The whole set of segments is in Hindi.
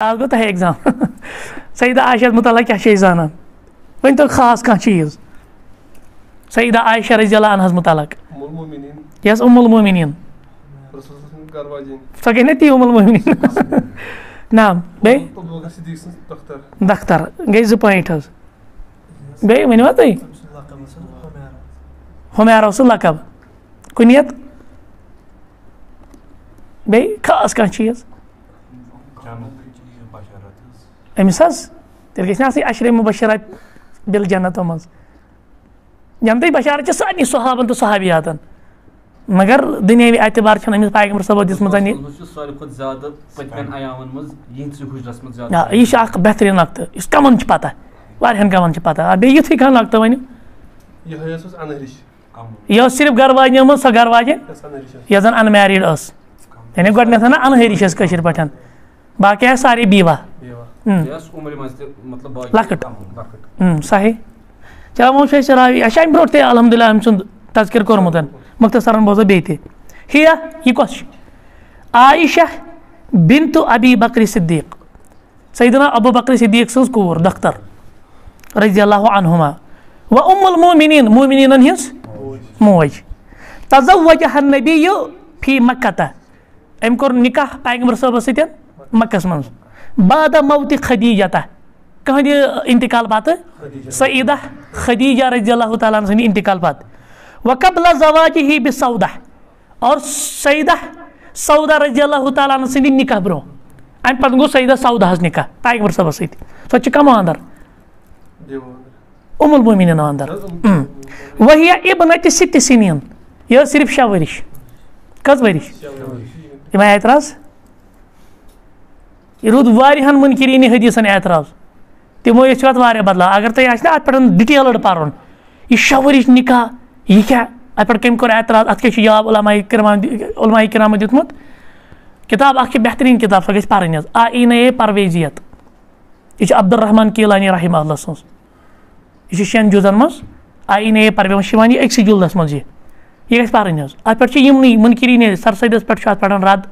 आज गो तह एग्ज़ाम सईदा आयशा मुतल क्या जानान वन तो खास कह चीज़ सईदा आयशा रज़ी अनहस मुतल यस उमुल मोमिनीन सो गई ना ती उमुल मोमिनीन नाम बे दख्तर गई जो पॉइंट हज बे वनो तुम हुमैरा सह लकब कुनियत बे खास कह चीज़ अमिस तेल गई अशर मुबशरत बिल जन्नतों मज जनत बशारत सारे सहाबन तो सहाबियातन मगर दुनियावी एतबार अमिस पैगंबर सबो दिसम यह बेहतरीन नकत इस कमन पता वारियान कमन पता बे युथ कह नकत वन यह सिर्फ़ घर वाजन मज सो घर वाजन यह जन अनमैरिड यानी गोडनेथ ना अनहरिश पे बाकी सारे बीवा लकट सही चलो वो रावी अश अम ब्रोट अलहमदिल्ला अम सुंद तस्कर कोर्मुत मुख्तसरन बोजो बे हिया यह कस आयशा बिन तो अबी बकर सिद्दीक सईदना अबू बकर सिद्दीक सज कूर दख्तर रज़ी अल्लाह अनहुमा व उम्मुल मोमिनीन मोमिनीन हज मोज तजवजह नबी फ़ी मक्कत अम कोर निकाह पैगंबर साहब सतन मक्कस मज बाद मौत खदीजता कहद इंतकाल पात सईदा खदीजा रज़ी अल्लाह तन सद इंतकाल पात वकबल जवाज ही बिसौदा और सईदा सौदा रज़ी अल्लाह तन सद निकाह ब्रो अम पे गो सईदा सौदा निकाह साहब सत सो कम अंदर उमुल मोमिन अंदर वही इबन सित सिनीन यह सिर्फ़ शे वरिश कस वरिश यम एतराज़ यह रूद वारियान मुनकरीन हदीसन एतराज़ तमो ये अत बदला अगर तुम अत पे डिटेलड पर्न यह शवरिश निकाह यह क्या अत पे कम कोर एतराज़ अत क्या उलमा कराम दितमुत किताब अख बेहतरीन किताब सो गई आईन ए परवेजियत यह अब्दुलरहमान कीलानी रहीम सज यह शेन जुजन मज आईन ए परवे वन अक्स जुल्दस मज यह गई पर्न अत पे मुनकरीन सरसदस पे पे रद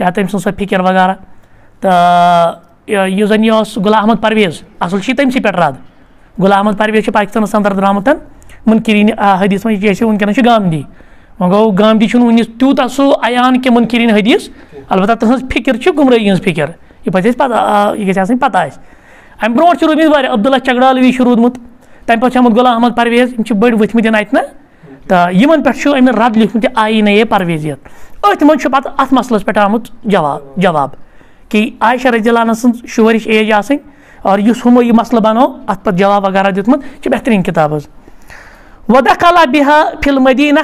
या तम सो फ़िक्र वगैरह तो जन यह परवेज असल तम पे रद गुला परवेज पाकिस्तान अंदर द्रामुत मुनकरीन हदीस में जैसे वनकन गामदी वो गो गामदी वन तूत सो अयान कि मुनकरीन हदीस अलबत् तहज फ़िक्र गुमराही हज फ़िक्र यह पे पता यह गई पता अम ब्रो वार अब्दुल्ला चगड़ालवी रूदमुत तम पे गुला अहमद परवेज बड़ वथमत अत ना तो इन पे रद लिखमत आई नए परवेजियत अथ मन पे अत मसलस पे आमुत जवाब जवाब कि आयशा रजीलाना सज शुवरिश एज आसन और इस हमो यह मसल बनो अत पे जवाब वगैरह दितमुत बेहतरीन किताब वदखला बिहा फिल मदीना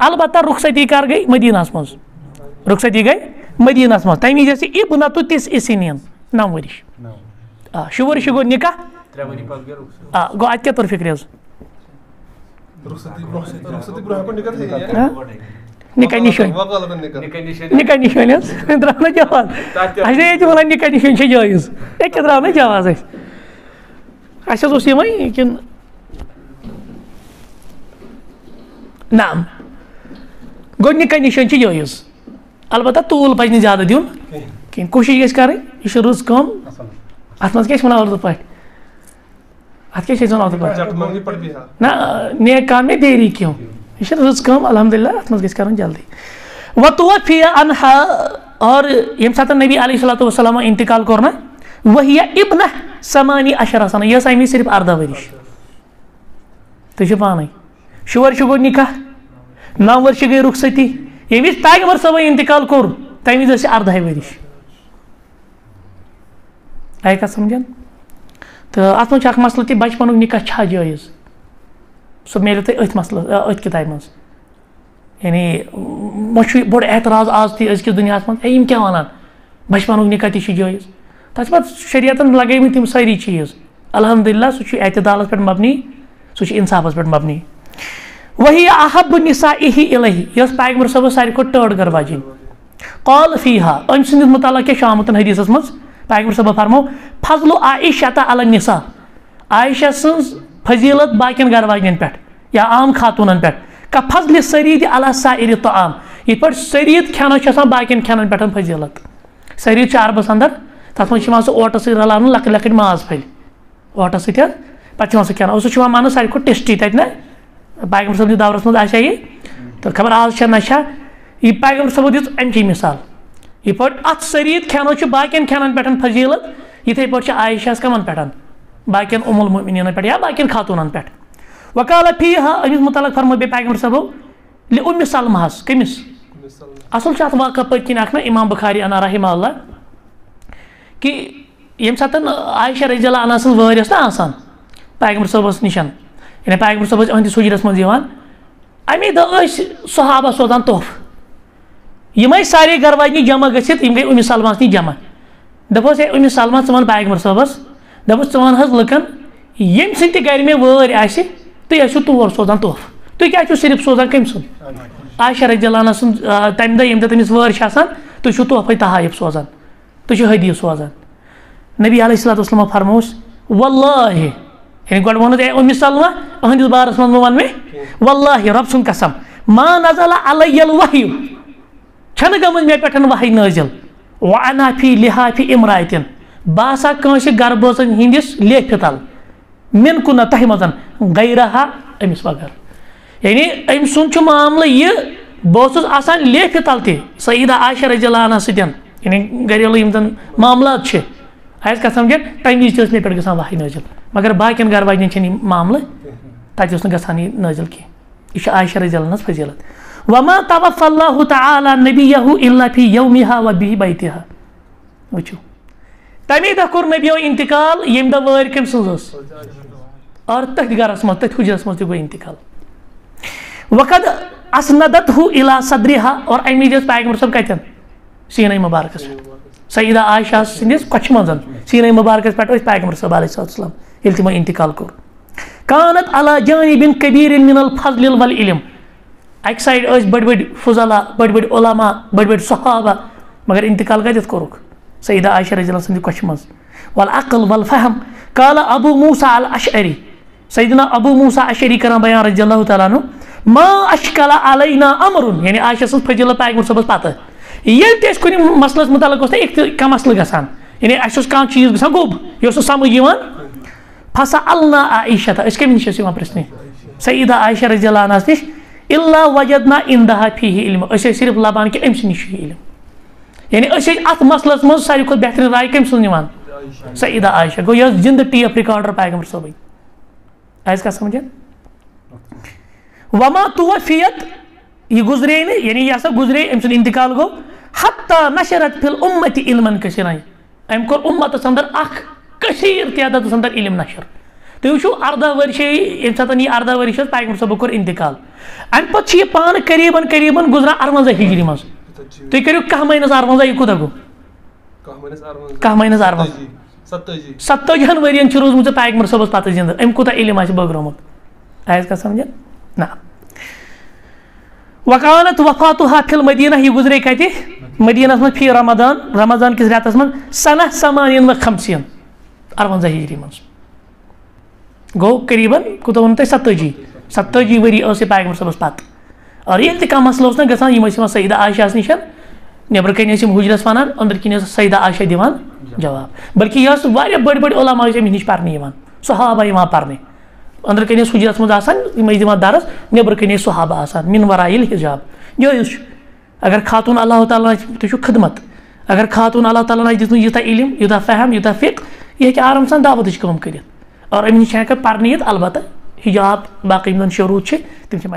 अलबत् रुखसती कर गई मदीना मज। रुखसती गई मदीना मज। तमी जैसे इबन तो तिस इसिन नौ वरिश शुवरिश गो निकाह गो अत क्या तुर फ़िक्र निका निशान निका निशान द्राव ना जवाज अस ये वन निका निशान जायज़ ये द्राव ना जवाज अस यमें कि नाम गो निका निशान जायज़ अलबत् तूल पज ज़्यादा दिन कहें कोशिश कर रज कम अत मज क्या उर्दू पे अत क्या उर्दू पे ना नेक काम में देरी क्यों यह रज कम अलहमदिल्ला अत कर जल्दी। व तोफ़ी अनहा, और ये सात नबी अलैहिस्सलाम इंतकाल कोर ना वही इब्न समानी अशर सन, यह अमी सिर्फ़ अर्दा वरिश। तुझे पान शुवर गो निकाह नौ वर्ष गई रुखसती, ये पैगमर सब इंतकाल कोर तम विज अर्दह वरिश। आय कत तो अत मज मसल तह बचपन निकाह जायज़ सो मिले तुम अथ मसल अथ किताब मज यानी मह बोड़ एतराज़ आज थी अजकिस दुनिया मज ए क्या वन बचपन निका तह जायज़ तथ पे शरीयतन लगे तम सारी चीज़ अलहमदिल्ला सह एतदाल पे मबनी सह इंसाफस पे मबनी वही अहब निसा इही इलही यह पैगमर सब सारे खो टर्ड कर बाजिन कौल फीहा अम सद मुतल क्या आमुत हदीस मज पैगमर सब फरमो फजल आयशा अल निसा आयशा सज फजीलत बाकिन घर वाजन पे या आम खातून पे का फजल सरीद अला साइर तो आम ये पे सरीद खाना बाकिन खान पे फजीलत सरीद अरबस अंदर तथ मन सह ओटस सत्य रलान लक लकट माज फल ओटस सत्य पे सह खान सह मान सारे खो टेस्टी तक ना पैगंबर सब दौरस मज आ तो खबर आज नशा यह पैगंबर सब दिस अमची मिसाल ये पे अत सरीत खानो बाकिन खानन पे फजीलत इथे पे आयशा कमन पे बाकिन उमुल मुमिन पे या बाकिन खातून पे वकाल फ़ी हा अमिस मुतल फरमो बे पैगंबर सबो ले उम सलमहस कमिस असल अत वाक़ पकिन ना इमाम बुखारी अना रहिम कि ये सात आयशा रजीला अना सज वरियस ना आसान पैगंबर सबस निशन यानी पैगंबर सबस अहंदिस हुजरस मज अमे दह सहाबा सोजान तोहफ यम सारे घर वाजन जमा गई गई उम सलमास नी जमा दपस है उम सलमा वन पैगंबर सबस दपस वन हज लुकन यम सि गर मे वर आस तुम तोर सोजान तोहफ तुम क्या सिर्फ़ सोजान कम सुन आयशा रजलाना सुन तम दह यम दह तमिस वर तुम तोहफे तहाइफ सोजान तुम हदी सोजान नबी अलैहिस्सलाम फरमोस वल्लाह यानी गोड वोन उम सलमा अहंदिस बारस मन वन मे वल्लाह रब सुन कसम मा नजल अलयल वहयु छन गमज मे पेठन वहय नजिल वाना फ़ी लिहाफी इमरातिन बासा कंस गरबोजन हिंदिस लेफि तल मिन कुन तह मजन गैरहा अमिस वगर यानी अम सुन मामल यह बहुत आसान लेफि तल तह सईदा आशा रजलाना सतन यानी घरेलू यम जन मामलात आयस कथ समझ तम वज मे पे ग वहय नजिल मगर बाकिन घर मामल गसान यह नजिल कह यह आयशा फजीलत वमा तवफ़ल्लाहु तआला नबियहु इल्ला फ़ी यौमिहा व बैतिहा वचो तमी दह कोर नबियो इंतकाल यम दह वर कम सज और तथ गरस मज तथ हुजरस मज गो इंतकाल वक़द असनदत हु इला सदरिहा और अमी दिस पैगंबर सब कतन सीन मुबारकस पे सईदा आयशा सिंदिस कछ मजन सीन मुबारकस पे पैगंबर सब अलैहिस्सलाम ये तमो इंतकाल कोर कानत अला जानिबिन कबीर मिनल फजल वल इल्म अक साइड बड़ बड़ फजला बड़ बड़ बड़ बड़ सहाबा मगर इंतकाल कत कोरुक सईदा आयशा रज़ी सद कश मज वल अकल वल फहम काला अबू मूसा अल अशरी सईदना अबू मूसा अशरी कर बयान रज़ी अल्लाह तु मा अशकला अलैना अमरुन यानी आयशा सज फजिल पैगंबर सबस पत ये कुन मसलस मुतल एक कम मसल गसान यानी अस कह चीज़ गसान गोब यह समझ फसा अलना आयशा कम नश प्रश्न सईदा आयशा रज़ी नश इल्ला वजदना इंदहा फ़ी इल्म अस सिर्फ़ लबान कि अम्स नश इल्म यानी अत मसलस मज सारी खुद बेहतरीन राय कम सुन सईदा आयशा गो यह जिंद टेप रिकॉर्डर पैगंबर सोबई आयस का समझे वमा तुवफियत यह गुजरे न यानी यह गुजरे अम इंतकाल गो हत्ता नशरत फिल उम्मति इल्मन कसिर अम कोर उम्मतस अंदर अख कसीर तदादस अंदर इल्म नशर तुम वो अर्दा वर्ष ये सात अर्दा वर्ष पैगंबर सब कोर इंतकाल अम पे पान करीबन करीबन गुजरा अरवंजा हिजरी मज तुम करो कह महीनस अरवंजा यह कूत गो कह महीनस अरवंजा सत्तजहन वरियन रोजमुत पैगंबर सबस पत जिंद अम कूत इलम बग्रोमुत आयस का समझ? ना। वकानत वफातुहा फिल मदीना यह गुजरे कत मदीनस गो तुम वरी और ये कम मसल यम सईदा आयशा निश नबर कन हुजरस वन अंदर कन सईदा आयशा दिवान, जवाब। बल्कि यह बड़ बड़ ओलामा अमिस नश पर्न सहाबा पर्ने। अंदर कन हुजरस मज दिवान दरस नबर कन सहाबा मिन वराइल हिजाब। जायज़ अगर खातून अल्लाह ताला तुम खदमत। अगर खातून अल्लाह दित यूता इलम यूता फहम यूता फिक यह आराम सान दावत कम कर और अम नश हेकन पर्न यत अलबत् हिजाब, बाकी शरूत तम